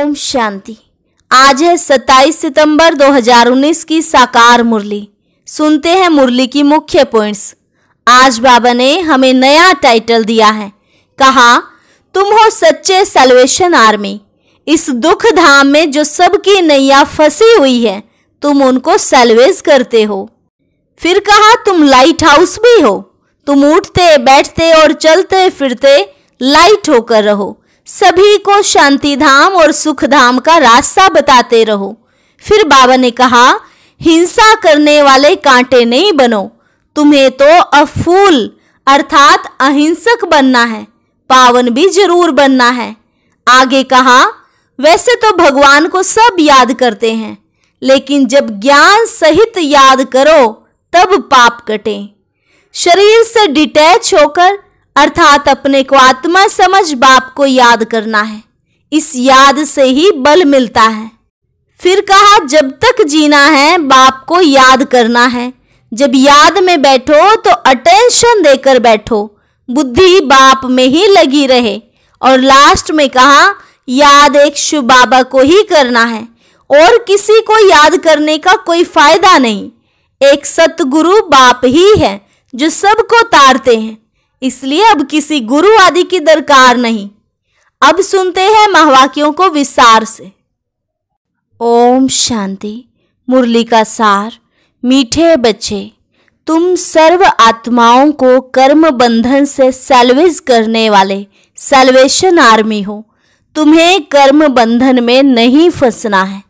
ओम शांति। आज है 27 सितंबर 2019 की साकार मुरली। सुनते हैं मुरली की मुख्य पॉइंट्स आज बाबा ने हमें नया टाइटल दिया है। कहा, तुम हो सच्चे सेल्वेशन आर्मी इस दुख धाम में जो सबकी नैया फंसी हुई है, तुम उनको सेल्वेज करते हो। फिर कहा, तुम लाइट हाउस भी हो। तुम उठते, बैठते और चलते फिरते लाइट होकर रहो। सभी को शांति धाम और सुख धाम का रास्ता बताते रहो। फिर बाबा ने कहा, हिंसा करने वाले कांटे नहीं बनो। तुम्हें तो अफूल अर्थात अहिंसक बनना है। पावन भी ज़रूर बनना है। आगे कहा, वैसे तो भगवान को सब याद करते हैं, लेकिन जब ज्ञान सहित याद करो, तब पाप कटे। शरीर से डिटैच होकर अर्थात अपने को आत्मा समझ बाप को याद करना है। इस याद से ही बल मिलता है। फिर कहा, जब तक जीना है, बाप को याद करना है। जब याद में बैठो तो अटेंशन देकर बैठो। बुद्धि बाप में ही लगी रहे। और लास्ट में कहा, याद एक शिव बाबा को ही करना है। और किसी को याद करने का कोई फ़ायदा नहीं। एक सतगुरु बाप ही है, जो सबको तारते हैं। इसलिए अब किसी गुरु आदि की दरकार नहीं। अब सुनते हैं महावाक्यों को विस्तार से। ओम शांति, मुरली का सार, मीठे बच्चे, तुम सर्व आत्माओं को कर्म बंधन से सेल्वेज करने वाले सेल्वेशन आर्मी हो। तुम्हें कर्म बंधन में नहीं फंसना है।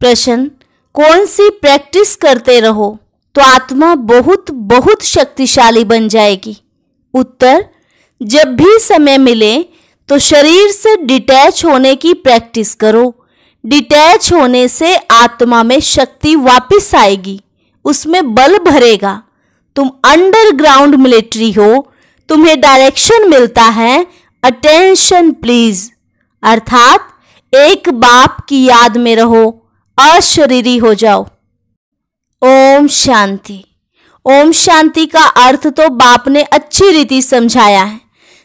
प्रश्न, कौन सी प्रैक्टिस करते रहो तो आत्मा बहुत बहुत शक्तिशाली बन जाएगी। उत्तर, जब भी समय मिले तो शरीर से डिटैच होने की प्रैक्टिस करो। डिटैच होने से आत्मा में शक्ति वापस आएगी, उसमें बल भरेगा। तुम अंडरग्राउंड मिलिट्री हो, तुम्हें डायरेक्शन मिलता है अटेंशन प्लीज़ अर्थात, एक बाप की याद में रहो, अशरीरी हो जाओ। ओम शांति। ओम शांति का अर्थ तो बाप ने अच्छी रीति समझाया है।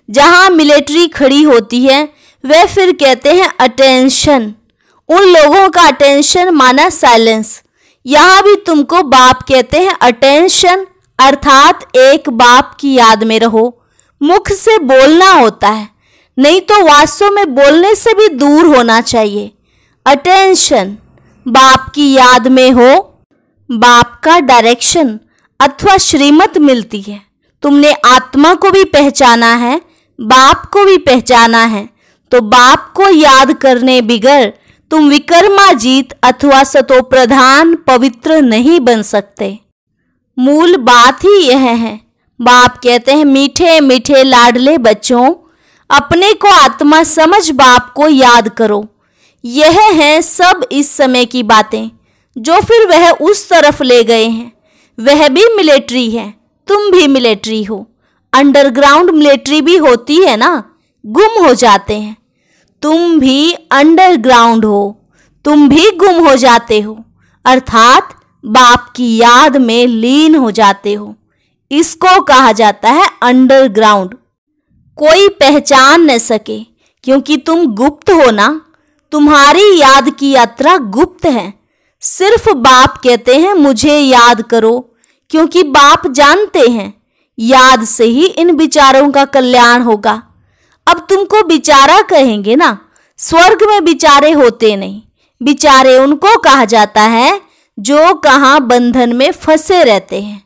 जहाँ मिलिट्री खड़ी होती है वे फिर कहते हैं अटेंशन। उन लोगों का अटेंशन माना साइलेंस। यहाँ भी तुमको बाप कहते हैं अटेंशन, अर्थात एक बाप की याद में रहो। मुख से बोलना होता है, नहीं तो वास्तव में बोलने से भी दूर होना चाहिए। अटेंशन, बाप की याद में हो, बाप का डायरेक्शन। अथवा श्रीमत मिलती है। तुमने आत्मा को भी पहचाना है, बाप को भी पहचाना है। तो बाप को याद करने बिगर तुम विकर्माजीत अथवा सतो प्रधान पवित्र नहीं बन सकते। मूल बात ही यह है। बाप कहते हैं, मीठे मीठे लाडले बच्चों, अपने को आत्मा समझ बाप को याद करो। यह है सब इस समय की बातें, जो फिर वह उस तरफ़ ले गए हैं। वह भी मिलिट्री है, तुम भी मिलिट्री हो। अंडरग्राउंड मिलिट्री भी होती है ना, गुम हो जाते हैं। तुम भी अंडरग्राउंड हो, तुम भी गुम हो जाते हो, अर्थात बाप की याद में लीन हो जाते हो। इसको कहा जाता है अंडरग्राउंड। कोई पहचान न सके, क्योंकि तुम गुप्त हो ना, तुम्हारी याद की यात्रा गुप्त है। सिर्फ़ बाप कहते हैं, मुझे याद करो, क्योंकि बाप जानते हैं, याद से ही इन विचारों का कल्याण होगा। अब तुमको बिचारा कहेंगे ना, स्वर्ग में बिचारे होते नहीं। बिचारे उनको कहा जाता है, जो कहाँ बंधन में फंसे रहते हैं।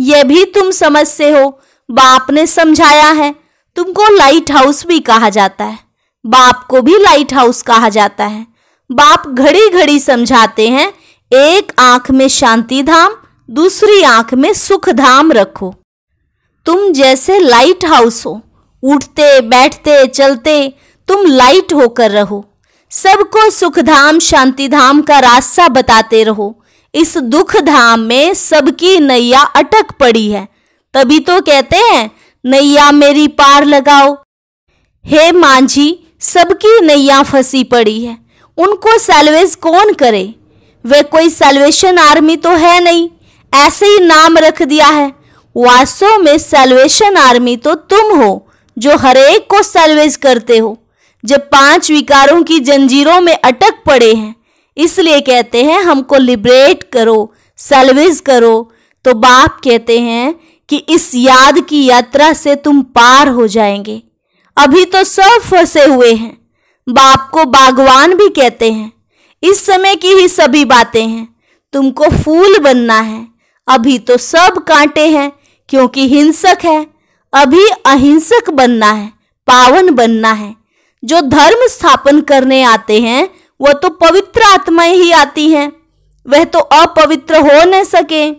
यह भी तुम समझते हो, बाप ने समझाया है, तुमको लाइट हाउस भी कहा जाता है, बाप को भी लाइट हाउस कहा जाता है। बाप घड़ी घड़ी समझाते हैं, एक आँख में शांति धाम दूसरी आँख में सुख धाम रखो। तुम जैसे लाइट हाउस हो, उठते, बैठते, चलते, तुम लाइट होकर रहो। सबको सुख धाम शांति धाम का रास्ता बताते रहो। इस दुख धाम में सबकी नैया अटक पड़ी है। तभी तो कहते हैं, नैया मेरी पार लगाओ। हे मांझी, सबकी नैया फंसी पड़ी है। उनको सेल्वेज कौन करे? वे कोई सेल्वेशन आर्मी तो है नहीं। ऐसे ही नाम रख दिया है। वास्तव में सेल्वेशन आर्मी तो तुम हो, जो हरेक को सेल्वेज करते हो। जब पाँच विकारों की जंजीरों में अटक पड़े हैं, इसलिए कहते हैं, हमको लिबरेट करो सल्वेज करो। तो बाप कहते हैं कि इस याद की यात्रा से तुम पार हो जाएँगे। अभी तो सब फंसे हुए हैं। बाप को बागवान भी कहते हैं। इस समय की ही सभी बातें हैं। तुमको फूल बनना है। अभी तो सब कांटे हैं, क्योंकि हिंसक है। अभी अहिंसक बनना है, पावन बनना है। जो धर्म स्थापन करने आते हैं, वह तो पवित्र आत्माएँ ही आती हैं। वह तो अपवित्र हो न सके।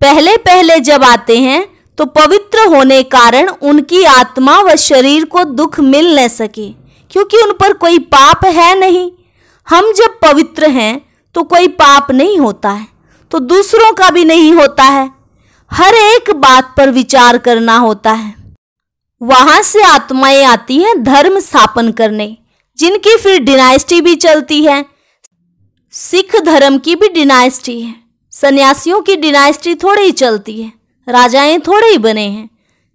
पहले पहले जब आते हैं तो पवित्र होने कारण उनकी आत्मा व शरीर को दुख मिल न सके। क्योंकि उन पर कोई पाप है नहीं। हम जब पवित्र हैं तो कोई पाप नहीं होता है तो दूसरों का भी नहीं होता है। हर एक बात पर विचार करना होता है। वहाँ से आत्माएँ आती हैं धर्म स्थापन करने, जिनकी फिर डिनाइस्टी भी चलती है। सिख धर्म की भी डिनाइस्टी है। सन्यासियों की डिनाइस्टी थोड़ी ही चलती है, राजाएँ थोड़े ही बने हैं।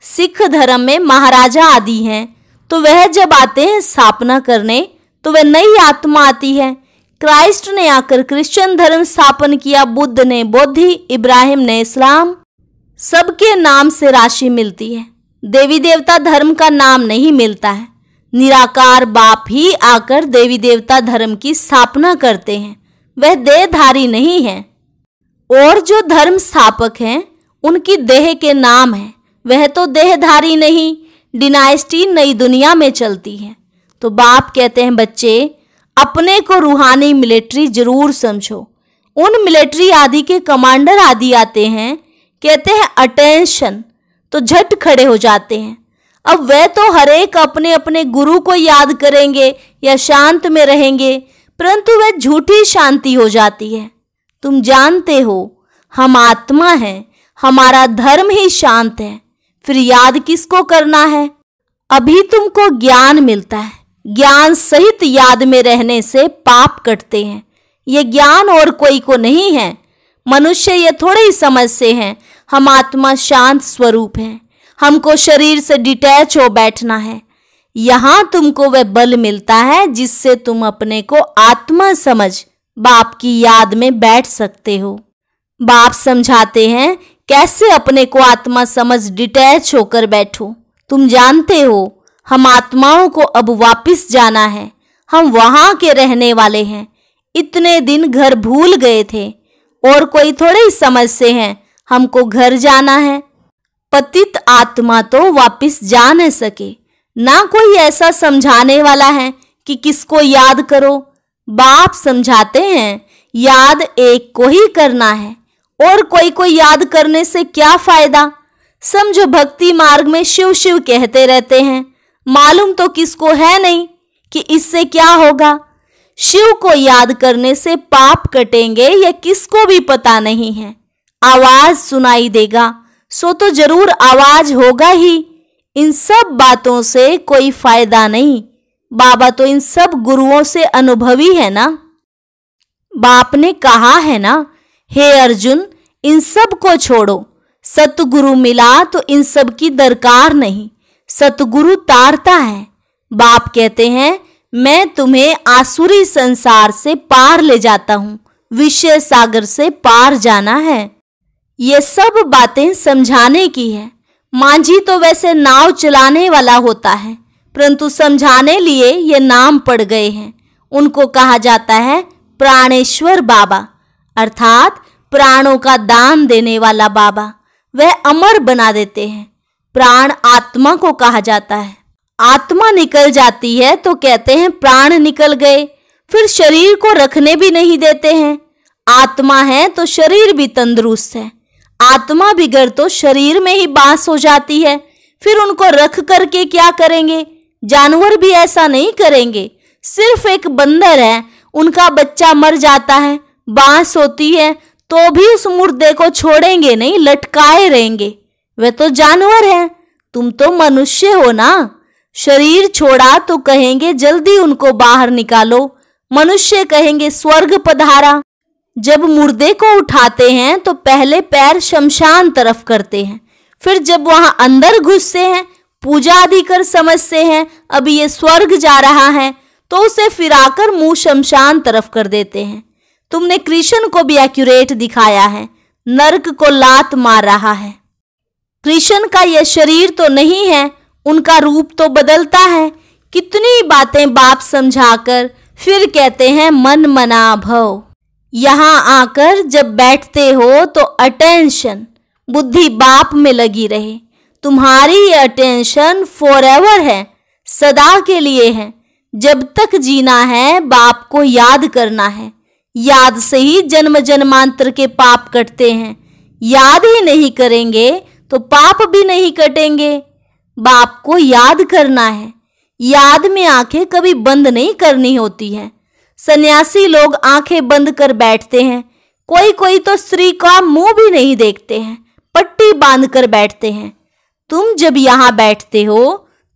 सिख धर्म में महाराजा आदि हैं तो वह जब आते हैं स्थापना करने तो वह नई आत्मा आती है। क्राइस्ट ने आकर क्रिश्चियन धर्म स्थापन किया, बुद्ध ने, बौद्धि, इब्राहिम ने, इस्लाम। सबके नाम से राशि मिलती है। देवी देवता धर्म का नाम नहीं मिलता है। निराकार बाप ही आकर देवी देवता धर्म की स्थापना करते हैं। वह देहधारी नहीं है। और जो धर्म स्थापक हैं, उनकी देह के नाम है। वह तो देहधारी नहीं। डिनाइस्टी नई दुनिया में चलती है। तो बाप कहते हैं, बच्चे, अपने को रूहानी मिलिट्री ज़रूर समझो। उन मिलिट्री आदि के कमांडर आदि आते हैं, कहते हैं अटेंशन तो झट खड़े हो जाते हैं। अब वे तो हरेक अपने अपने गुरु को याद करेंगे या शांत में रहेंगे, परंतु वह झूठी शांति हो जाती है। तुम जानते हो, हम आत्मा हैं, हमारा धर्म ही शांत है। फिर याद किसको करना है? अभी तुमको ज्ञान मिलता है। ज्ञान सहित याद में रहने से पाप कटते हैं। ये ज्ञान और कोई को नहीं है। मनुष्य ये थोड़े ही समझते हैं। हम आत्मा शांत स्वरूप हैं। हमको शरीर से डिटैच हो बैठना है। यहाँ तुमको वह बल मिलता है जिससे तुम अपने को आत्मा समझ बाप की याद में बैठ सकते हो। बाप समझाते हैं कैसे अपने को आत्मा समझ डिटैच होकर बैठो? तुम जानते हो, हम आत्माओं को अब वापस जाना है। हम वहाँ के रहने वाले हैं। इतने दिन घर भूल गए थे। और कोई थोड़े ही समझ से हैं। हमको घर जाना है। पतित आत्मा तो वापस जा न सके। ना कोई ऐसा समझाने वाला है कि किसको याद करो। बाप समझाते हैं, याद एक को ही करना है। और कोई को याद करने से क्या फ़ायदा? समझो भक्ति मार्ग में शिव शिव कहते रहते हैं। मालूम तो किसको है नहीं कि इससे क्या होगा? शिव को याद करने से पाप कटेंगे या किसको भी पता नहीं है। आवाज़ सुनाई देगा, सो तो ज़रूर आवाज़ होगा ही। इन सब बातों से कोई फ़ायदा नहीं। बाबा तो इन सब गुरुओं से अनुभवी है ना? बाप ने कहा है ना हे अर्जुन, इन सबको छोड़ो। सतगुरु मिला तो इन सब की दरकार नहीं। सतगुरु तारता है। बाप कहते हैं, मैं तुम्हें आसुरी संसार से पार ले जाता हूँ। विषय सागर से पार जाना है। ये सब बातें समझाने की है। मांझी तो वैसे नाव चलाने वाला होता है, परंतु समझाने लिए ये नाम पड़ गए हैं। उनको कहा जाता है, प्राणेश्वर बाबा। अर्थात प्राणों का दान देने वाला बाबा, वह अमर बना देते हैं। प्राण आत्मा को कहा जाता है। आत्मा निकल जाती है तो कहते हैं प्राण निकल गए, फिर शरीर को रखने भी नहीं देते हैं। आत्मा है तो शरीर भी तंदुरुस्त है। आत्मा बिगड़ तो शरीर में ही बाँस हो जाती है। फिर उनको रख करके क्या करेंगे? जानवर भी ऐसा नहीं करेंगे। सिर्फ़ एक बंदर है, उनका बच्चा मर जाता है। बाँस होती है तो भी उस मुर्दे को छोड़ेंगे नहीं, लटकाए रहेंगे। वे तो जानवर हैं, तुम तो मनुष्य हो ना। शरीर छोड़ा तो कहेंगे, जल्दी उनको बाहर निकालो। मनुष्य कहेंगे, स्वर्ग पधारा। जब मुर्दे को उठाते हैं तो पहले पैर शमशान तरफ़ करते हैं। फिर जब वहाँ अंदर घुसते हैं, पूजा आदि कर समझते हैं अभी ये स्वर्ग जा रहा है तो उसे फिराकर मुँह शमशान तरफ़ कर देते हैं। तुमने कृष्ण को भी एक्यूरेट दिखाया है। नरक को लात मार रहा है। कृष्ण का यह शरीर तो नहीं है, उनका रूप तो बदलता है। कितनी बातें बाप समझाकर फिर कहते हैं, मन मना भव। यहाँ आकर जब बैठते हो तो अटेंशन बुद्धि बाप में लगी रहे। तुम्हारी अटेंशन फॉर एवर है, सदा के लिए है। जब तक जीना है, बाप को याद करना है। याद से ही जन्म जन्मांतर के पाप कटते हैं। याद ही नहीं करेंगे तो पाप भी नहीं कटेंगे। बाप को याद करना है। याद में आँखें कभी बंद नहीं करनी होती है। सन्यासी लोग आँखें बंद कर बैठते हैं। कोई कोई तो स्त्री का मुँह भी नहीं देखते हैं। पट्टी बाँध कर बैठते हैं। तुम जब यहाँ बैठते हो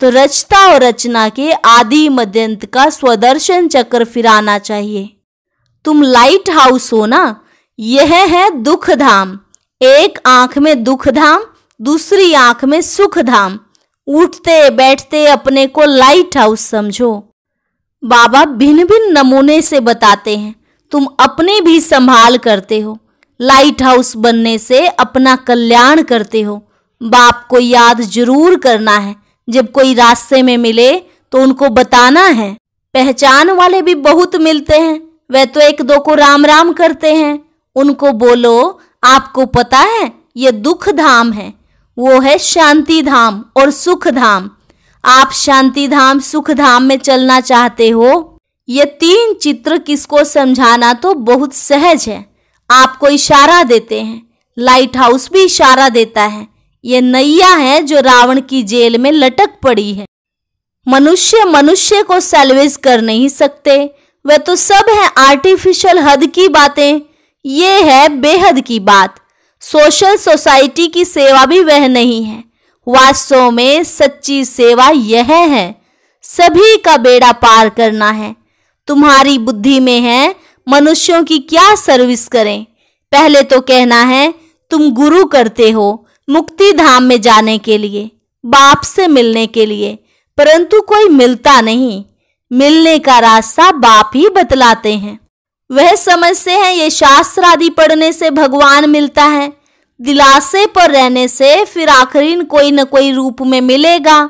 तो रचता और रचना के आदि मध्यंत का स्वदर्शन चक्र फिराना चाहिए। तुम लाइट हाउस हो ना? यह है दुख धाम एक आँख में दुख धाम दूसरी आँख में सुख धाम उठते बैठते अपने को लाइट हाउस समझो। बाबा भिन्न भिन्न नमूने से बताते हैं। तुम अपने भी संभाल करते हो। लाइट हाउस बनने से अपना कल्याण करते हो। बाप को याद ज़रूर करना है। जब कोई रास्ते में मिले तो उनको बताना है। पहचान वाले भी बहुत मिलते हैं। वे तो एक दो को राम राम करते हैं। उनको बोलो, आपको पता है, ये दुख धाम है। वो है शांति धाम और सुख धाम। आप शांति धाम, सुख धाम में चलना चाहते हो? ये तीन चित्र किसको समझाना तो बहुत सहज है। आपको इशारा देते हैं। लाइट हाउस भी इशारा देता है। ये नैया है जो रावण की जेल में लटक पड़ी है। मनुष्य मनुष्य को सेल्वेज कर नहीं सकते। वह तो सब है आर्टिफिशियल हद की बातें। ये है बेहद की बात। सोशल सोसाइटी की सेवा भी वह नहीं है। वास्तव में सच्ची सेवा यह है। सभी का बेड़ा पार करना है। तुम्हारी बुद्धि में है, मनुष्यों की क्या सर्विस करें? पहले तो कहना है, तुम गुरु करते हो, मुक्ति धाम में जाने के लिए, बाप से मिलने के लिए, परंतु कोई मिलता नहीं। मिलने का रास्ता बाप ही बतलाते हैं। वह समझते हैं ये शास्त्र आदि पढ़ने से भगवान मिलता है। दिलासे पर रहने से फिर आखिरी कोई न कोई रूप में मिलेगा।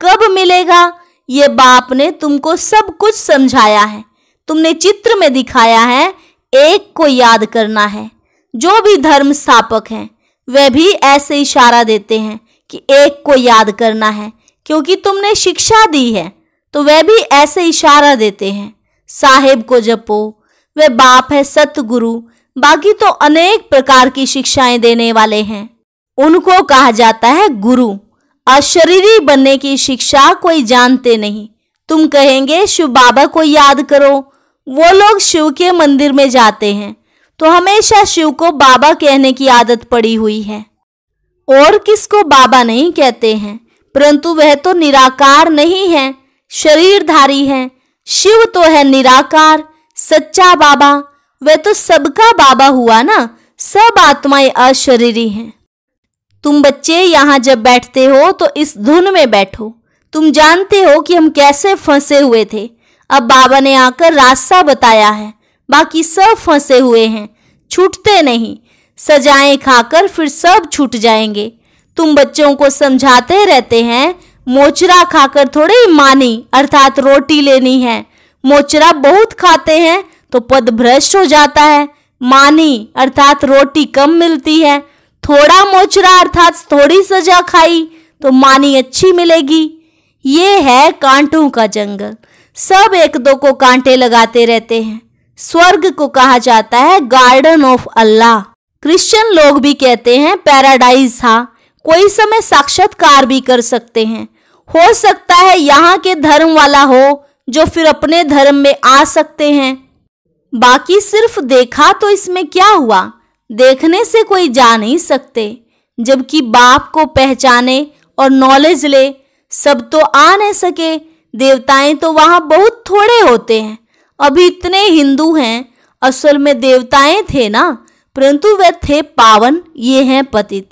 कब मिलेगा? ये बाप ने तुमको सब कुछ समझाया है। तुमने चित्र में दिखाया है, एक को याद करना है। जो भी धर्म स्थापक हैं वे भी ऐसे इशारा देते हैं कि एक को याद करना है, क्योंकि तुमने शिक्षा दी है। तो वे भी ऐसे इशारा देते हैं, साहेब को जपो, वे बाप है सतगुरु, बाकी तो अनेक प्रकार की शिक्षाएँ देने वाले हैं। उनको कहा जाता है गुरु, अशरीरी बनने की शिक्षा कोई जानते नहीं। तुम कहेंगे, शिव बाबा को याद करो, वो लोग शिव के मंदिर में जाते हैं तो हमेशा शिव को बाबा कहने की आदत पड़ी हुई है। और किसको बाबा नहीं कहते हैं, परंतु वह तो निराकार नहीं है शरीरधारी है। शिव तो है निराकार, सच्चा बाबा। वह तो सबका बाबा हुआ ना। सब आत्माएँ अशरीरी हैं। तुम बच्चे यहाँ जब बैठते हो तो इस धुन में बैठो। तुम जानते हो कि हम कैसे फंसे हुए थे। अब बाबा ने आकर रास्ता बताया है। बाकी सब फंसे हुए हैं। छूटते नहीं। सजाएँ खाकर फिर सब छूट जाएँगे। तुम बच्चों को समझाते रहते हैं मोचरा खाकर थोड़े ही मानी, अर्थात रोटी लेनी है। मोचरा बहुत खाते हैं तो पद भ्रष्ट हो जाता है। मानी, अर्थात रोटी कम मिलती है। थोड़ा मोचरा, अर्थात थोड़ी सजा खाई तो मानी अच्छी मिलेगी। ये है कांटों का जंगल। सब एक दो को कांटे लगाते रहते हैं। स्वर्ग को कहा जाता है गार्डन ऑफ़ अल्लाह क्रिश्चियन लोग भी कहते हैं पैराडाइज था कोई समय साक्षात्कार भी कर सकते हैं। हो सकता है यहाँ के धर्म वाला हो, जो फिर अपने धर्म में आ सकते हैं। बाकी सिर्फ़ देखा तो इसमें क्या हुआ? देखने से कोई जा नहीं सकते। जबकि बाप को पहचाने और नॉलेज ले, सब तो आ नहीं सके। देवताएँ तो वहाँ बहुत थोड़े होते हैं। अभी इतने हिंदू हैं, असल में देवताएँ थे ना, परंतु वे थे पावन, ये हैं पतित।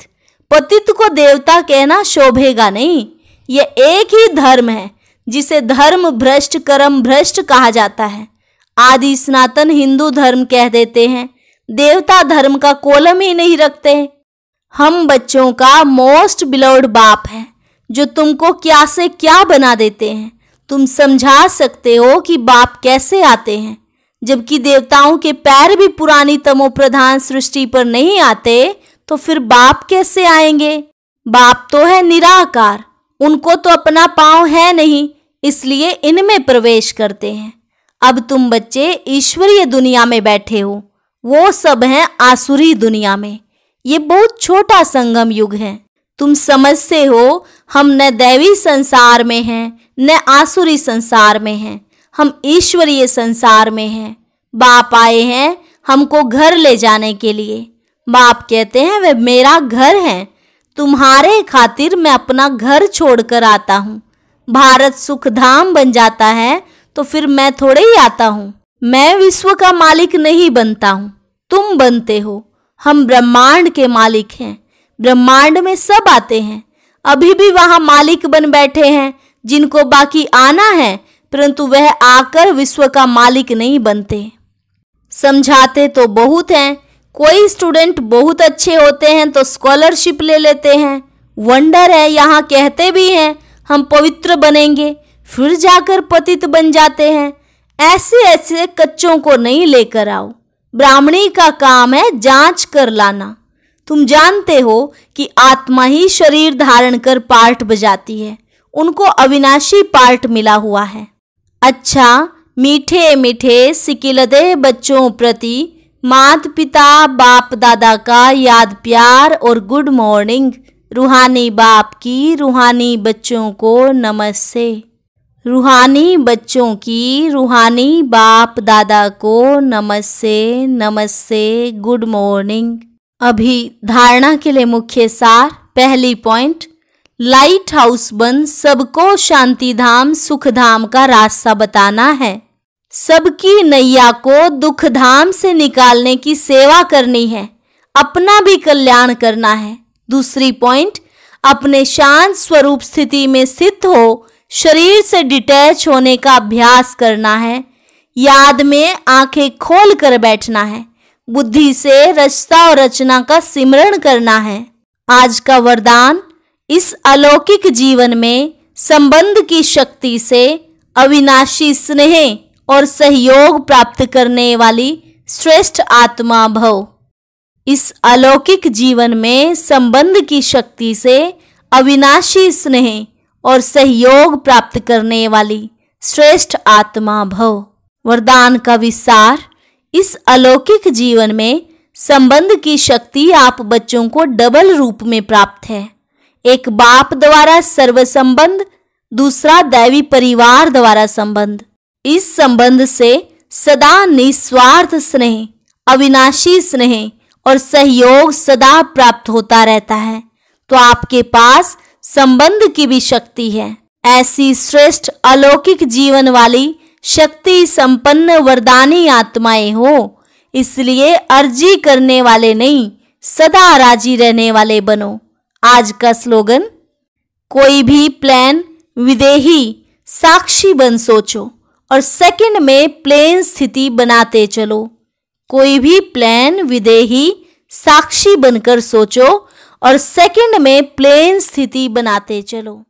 पतित को देवता कहना शोभेगा नहीं। ये एक ही धर्म है, जिसे धर्म भ्रष्ट, कर्म भ्रष्ट कहा जाता है। आदि सनातन हिंदू धर्म कह देते हैं, देवता धर्म का कोलम ही नहीं रखते। हम बच्चों का मोस्ट बिलोड बाप है, जो तुमको क्या से क्या बना देते हैं। तुम समझा सकते हो कि बाप कैसे आते हैं, जबकि देवताओं के पैर भी पुरानी तमो प्रधान सृष्टि पर नहीं आते तो फिर बाप कैसे आएँगे? बाप तो है निराकार उनको तो अपना पाँव है नहीं, इसलिए इनमें प्रवेश करते हैं। अब तुम बच्चे ईश्वरीय दुनिया में बैठे हो, वो सब हैं आसुरी दुनिया में। ये बहुत छोटा संगम युग है। तुम समझते हो, हम न दैवी संसार में हैं, न आसुरी संसार में हैं, हम ईश्वरीय संसार में हैं। बाप आए हैं हमको घर ले जाने के लिए। बाप कहते हैं, वे मेरा घर है तुम्हारे खातिर मैं अपना घर छोड़कर आता हूँ। भारत सुखधाम बन जाता है तो फिर मैं थोड़े ही आता हूँ। मैं विश्व का मालिक नहीं बनता हूँ। तुम बनते हो। हम ब्रह्मांड के मालिक हैं। ब्रह्मांड में सब आते हैं। अभी भी वहाँ मालिक बन बैठे हैं, जिनको बाकी आना है, परंतु वह आकर विश्व का मालिक नहीं बनते। समझाते तो बहुत हैं कोई स्टूडेंट बहुत अच्छे होते हैं तो स्कॉलरशिप ले लेते हैं। वंडर है, यहाँ कहते भी हैं, हम पवित्र बनेंगे, फिर जाकर पतित बन जाते हैं। ऐसे ऐसे कच्चों को नहीं लेकर आओ। ब्राह्मणी का काम है जाँच कर लाना। तुम जानते हो कि आत्मा ही शरीर धारण कर पार्ट बजाती है। उनको अविनाशी पार्ट मिला हुआ है। अच्छा मीठे मीठे सिकिलदे बच्चों प्रति मात पिता बाप दादा का याद प्यार और गुड मॉर्निंग। रूहानी बाप की रूहानी बच्चों को नमस्ते। रूहानी बच्चों की रूहानी बाप दादा को नमस्ते नमस्ते, गुड मॉर्निंग। अभी धारणा के लिए मुख्य सार, पहली पॉइंट लाइट हाउस बन सबको शांति धाम सुख धाम का रास्ता बताना है। सबकी नैया को दुख धाम से निकालने की सेवा करनी है, अपना भी कल्याण करना है। दूसरी पॉइंट, अपने शांत स्वरूप स्थिति में स्थित हो, शरीर से डिटैच होने का अभ्यास करना है, याद में आँखें खोल कर बैठना है, बुद्धि से रचता और रचना का सिमरण करना है। आज का वरदान, इस अलौकिक जीवन में संबंध की शक्ति से अविनाशी स्नेह और सहयोग प्राप्त करने वाली श्रेष्ठ आत्मा भव। इस अलौकिक जीवन में संबंध की शक्ति से अविनाशी स्नेह और सहयोग प्राप्त करने वाली श्रेष्ठ आत्मा भव। वरदान का विस्तार इस अलौकिक जीवन में संबंध की शक्ति आप बच्चों को डबल रूप में प्राप्त है। एक बाप द्वारा सर्व संबंध दूसरा दैवी परिवार द्वारा संबंध। इस संबंध से सदा निस्वार्थ स्नेह, अविनाशी स्नेह और सहयोग सदा प्राप्त होता रहता है। तो आपके पास संबंध की भी शक्ति है। ऐसी श्रेष्ठ अलौकिक जीवन वाली शक्ति संपन्न वरदानी आत्माएँ हो, इसलिए अर्जी करने वाले नहीं, सदा राज़ी रहने वाले बनो। आज का स्लोगन, कोई भी प्लान विदेही साक्षी बन सोचो। और सेकंड में प्लेन स्थिति बनाते चलो। कोई भी प्लान विदेही साक्षी बनकर सोचो और सेकंड में प्लेन स्थिति बनाते चलो।